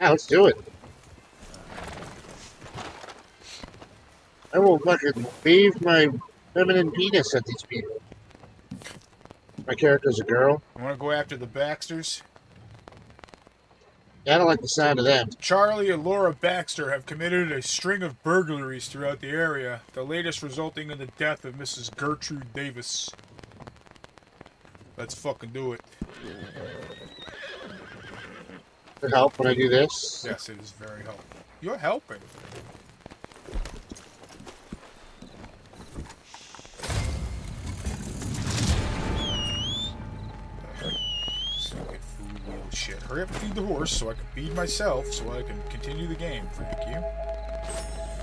Yeah, let's do it. I will fucking wave my feminine penis at these people. My character's a girl. You want to go after the Baxters? Yeah, I don't like the sound of them. Charlie and Laura Baxter have committed a string of burglaries throughout the area, the latest resulting in the death of Mrs. Gertrude Davis. Let's fucking do it. Help when I do this. Yes, it is very helpful. You're helping. Stupid food wheel shit. Hurry up and feed the horse so I can feed myself so I can continue the game. Thank you.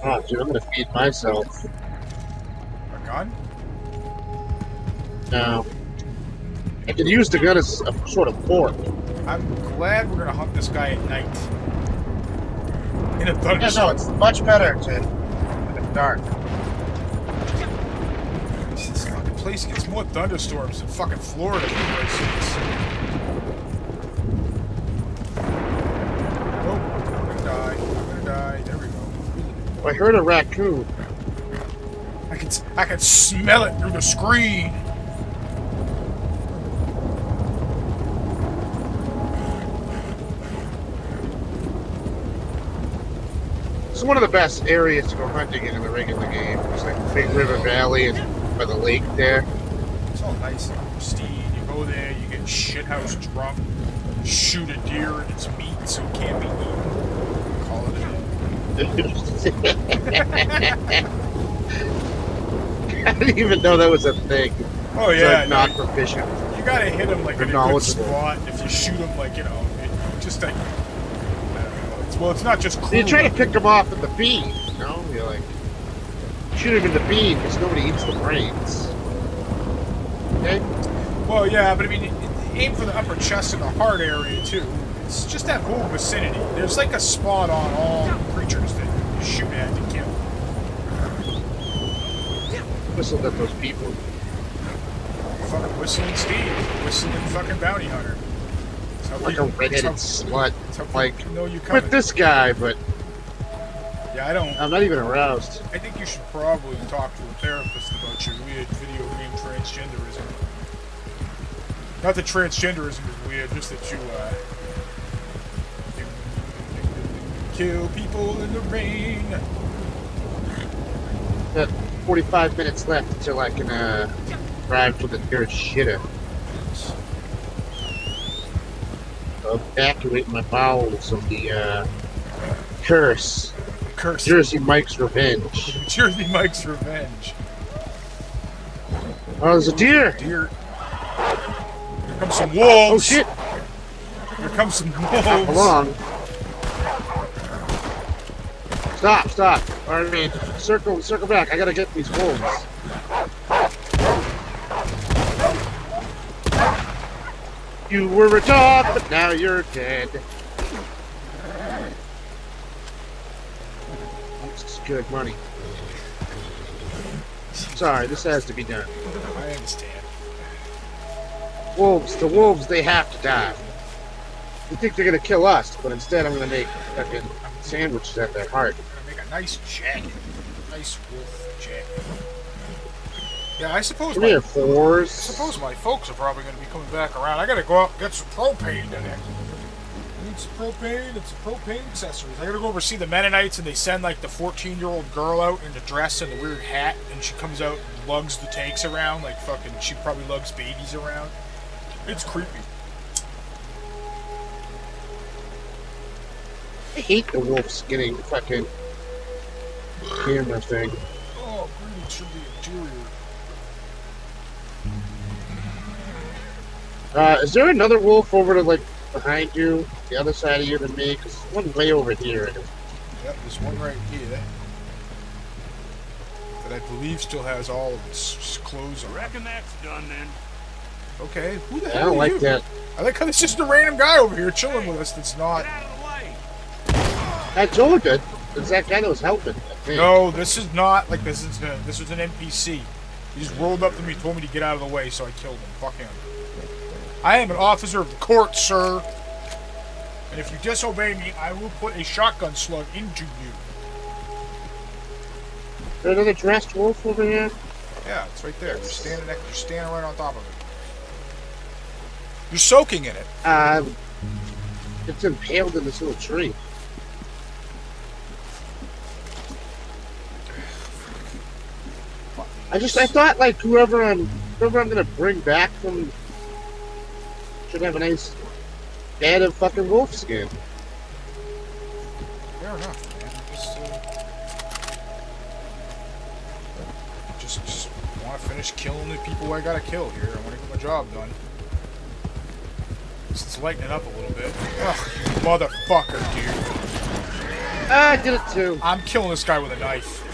Oh, dude, I'm gonna feed myself. A gun? No. I could use the gun as a sort of fork. I'm glad we're gonna hunt this guy at night. In a Yeah, no, it's much better to in the dark. This fucking place gets more thunderstorms than fucking Florida. for Christ's. Oh, I'm gonna die. I'm gonna die. There we go. I heard a raccoon. I can I can smell it through the screen. One of the best areas to go hunting in in the regular game. It's like the Big River Valley and by the lake there. It's all nice and pristine. You go there, you get shithouse drunk, shoot a deer and its meat so it can't be eaten. Call it a day. I didn't even know that was a thing. Oh yeah, like no, not proficient. You gotta hit him like in a good spot. If you shoot him like you know, it, just like well, it's not just cool. You try to pick them off in the bean, you know? You're like, shoot him in the bean because nobody eats the brains. Okay? Well, yeah, but I mean, aim for the upper chest and the heart area too. It's just that whole vicinity. There's like a spot on all creatures that you shoot at to kill. Whistled at those people. Fucking whistling Steve, whistling fucking bounty hunter. Like a redheaded slut. Like, know you with this guy, but Yeah, I don't. I'm not even aroused. I think you should probably talk to a therapist about your weird video game transgenderism. Not that transgenderism is weird, just that you, uh. you- Kill people in the rain. Got 45 minutes left until I can, uh, drive to the nearest shitter. Evacuate my bowels of the, uh, curse. Curse. Jersey Mike's revenge. Jersey Mike's revenge. Oh, there's a deer! Deer. Here comes some wolves. Oh shit! Here comes some wolves. wolves. along. Stop, stop. I mean, circle, circle back. I gotta get these wolves. You were a dog, but now you're dead. This is good money. Sorry, this has to be done. I understand. Wolves, the wolves, they have to die. You think they're gonna kill us, but instead I'm gonna make fucking sandwiches at their heart. Gonna make a nice jacket. Nice wolf jacket. Yeah, I suppose Come my, here, I fours. suppose my folks are probably gonna be coming back around. I gotta go out and get some propane in there. Need some propane and some propane accessories. I gotta go over see the Mennonites and they send like the 14 year old girl out in the dress and the weird hat and she comes out and lugs the tanks around like fucking she probably lugs babies around. It's creepy. I hate the wolves getting fucking camera thing. Oh, greetings from the interior. Uh, is there another wolf over to like behind you, the other side of you than me? Cause there's one way over here. Yep, there's one right here. That I believe still has all of its clothes on. Reckon that's done then. Okay, who the I hell don't like you? that. I like how there's just a random guy over here chilling with us that's not. Get out of the way. I told you, it's that guy that was helping. No, this is not like this is a, this was an NPC. He just rolled up to me, told me to get out of the way, so I killed him. Fuck him. I am an officer of the court, sir. And if you disobey me, I will put a shotgun slug into you. Is there another dressed wolf over here? Yeah, it's right there. You're standing next. You're standing right on top of it. You're soaking in it. Um, it's impaled in this little tree. I just I thought like whoever I'm whoever I'm gonna bring back from should have a nice bed of fucking wolf skin. Fair enough, man. Just, uh, just, just want to finish killing the people I gotta kill here. I want to get my job done. It's lightening up a little bit. Ugh, you motherfucker, dude. Ah, I did it too. I'm killing this guy with a knife.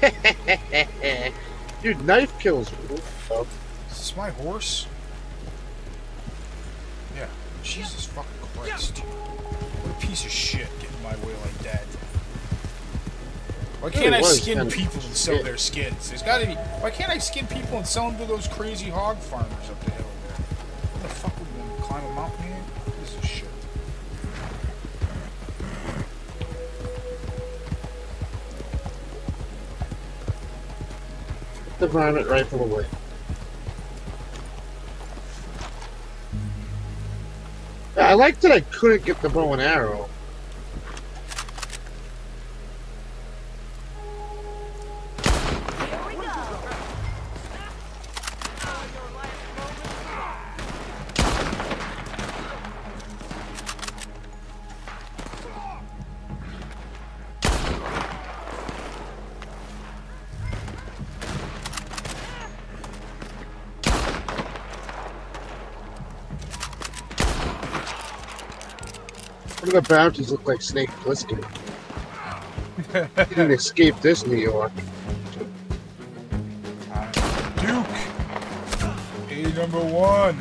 Dude, knife kills wolf. Oh, Is this my horse? Jesus fucking Christ. What a piece of shit getting my way like that. Why can't I skin people and sell their skins? There's gotta be. Why can't I skin people and sell them to those crazy hog farmers up the hill there? What the fuck would them climb a mountain here? This is shit. the varmint rifle away. I liked that I couldn't get the bow and arrow. One of the bounties look like Snake Plissken. He didn't escape this New York. Duke! A number one!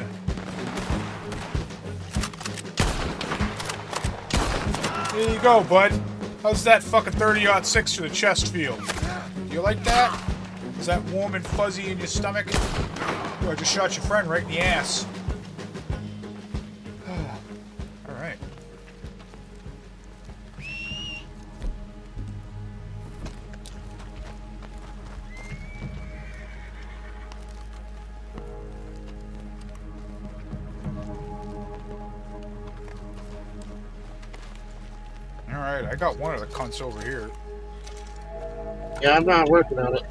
There you go, bud. How's that fucking 30 aught 6 to the chest feel? Do you like that? Is that warm and fuzzy in your stomach? I just shot your friend right in the ass. Alright, I got one of the cunts over here. Yeah, I'm not working on it.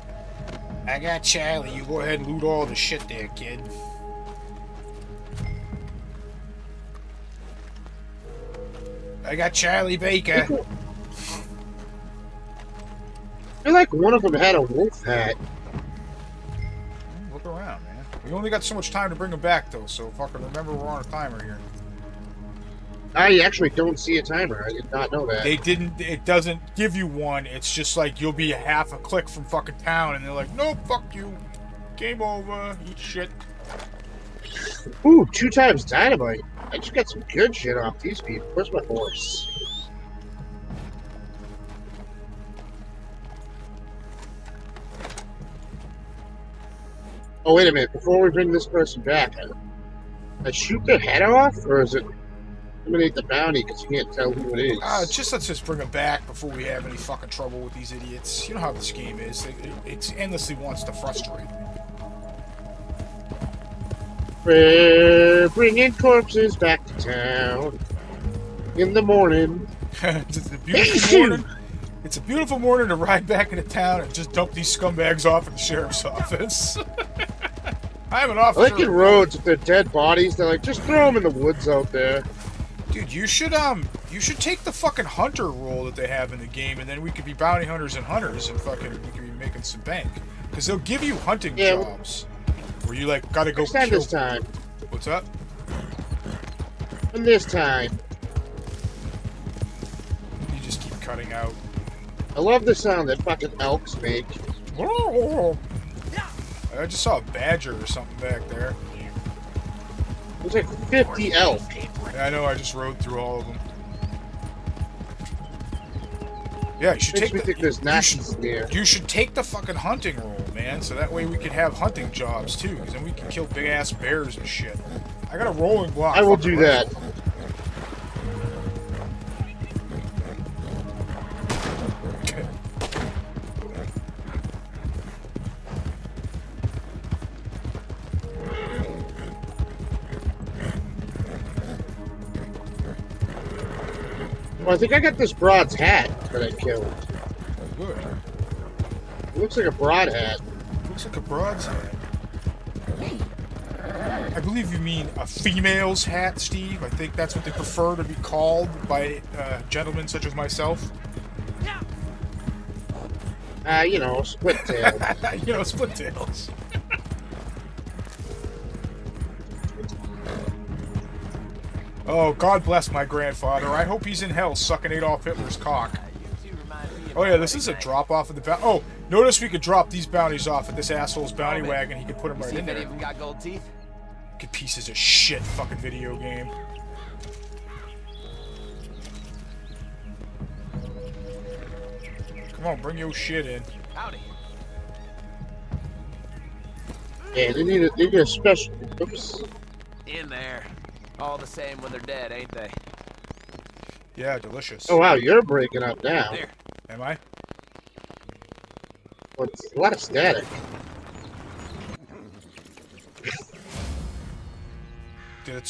I got Charlie. You go ahead and loot all the shit there, kid. I got Charlie Baker. I feel like one of them had a wolf hat. Look around, man. We only got so much time to bring them back, though, so fucking remember we're on a timer here. I actually don't see a timer. I did not know that. They didn't, it doesn't give you one. It's just like you'll be a half a click from fucking town, and they're like, nope, fuck you. Game over. Eat shit. Ooh, two times dynamite. I just got some good shit off these people. Where's my horse? Oh, wait a minute. Before we bring this person back, I, I shoot their head off, or is it eliminate the bounty because you can't tell who it is? Uh, just let's just bring them back before we have any fucking trouble with these idiots. You know how this game is. It, it, it endlessly wants to frustrate. We're bringing corpses back to town in the morning. it's a beautiful morning. It's a beautiful morning to ride back into town and just dump these scumbags off at the sheriff's office. I have an I officer. like in roads if they're dead bodies. They're like, just throw them in the woods out there. Dude, you should um, you should take the fucking hunter role that they have in the game, and then we could be bounty hunters and hunters, and fucking we could be making some bank. Because they'll give you hunting Yeah, jobs where you like gotta go kill. this time. What's up? And this time. You just keep cutting out. I love the sound that fucking elks make. I just saw a badger or something back there. There's like 50 elk. Yeah, I know. I just rode through all of them. Yeah, you should Makes take the, there's you, should, you should take the fucking hunting role, man. So that way we could have hunting jobs too, because then we can kill big ass bears and shit. I got a rolling block. I will do rifle. that. Well, I think I got this broad's hat that I killed. Oh, good. It looks like a broad hat. Looks like a broad's hat. I believe you mean a female's hat, Steve. I think that's what they prefer to be called by uh, gentlemen such as myself. Uh, you know, split tail. you know, split tails. Oh, God bless my grandfather. I hope he's in hell sucking Adolf Hitler's cock. Oh yeah, this is a drop off of the bounty. Oh, notice we could drop these bounties off at this asshole's bounty oh, wagon. He could put them right See in if any there. of them got gold teeth? Good pieces of shit fucking video game. Come on, bring your shit in. Howdy. yeah, they need a, they need a special. Oops. In there. All the same when they're dead, ain't they? Yeah, delicious. Oh wow, you're breaking up now. There. Am I? Well, a lot of static. Did it